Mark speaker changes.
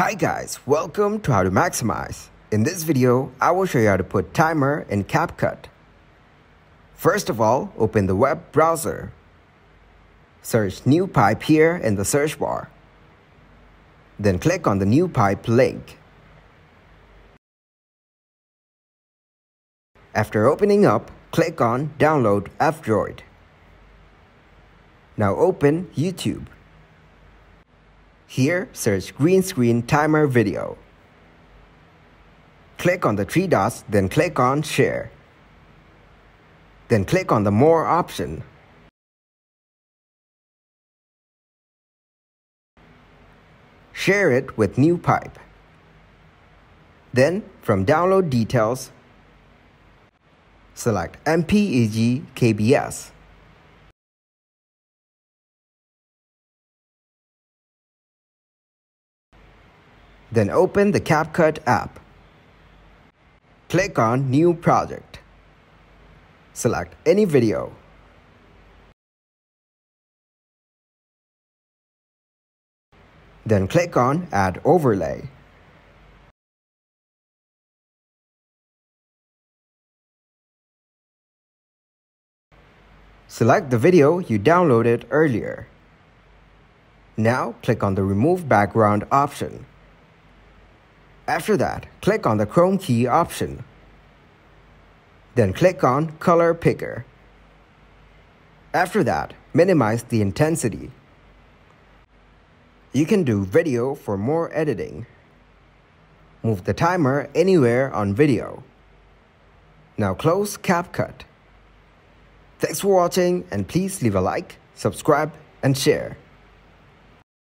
Speaker 1: Hi guys, welcome to How to Maximize. In this video, I will show you how to put timer in CapCut. First of all, open the web browser. Search NewPipe here in the search bar. Then click on the NewPipe link. After opening up, click on download F-Droid. Now open YouTube. Here, search green screen timer video. Click on the three dots, then click on share. Then click on the more option. Share it with NewPipe. Then, from download details, select MPEG KBS. Then open the CapCut app. Click on New Project. Select any video. Then click on Add Overlay. Select the video you downloaded earlier. Now click on the Remove Background option. After that, click on the Chroma key option. Then click on Color Picker. After that, minimize the intensity. You can do video for more editing. Move the timer anywhere on video. Now close CapCut. Thanks for watching and please leave a like, subscribe and share.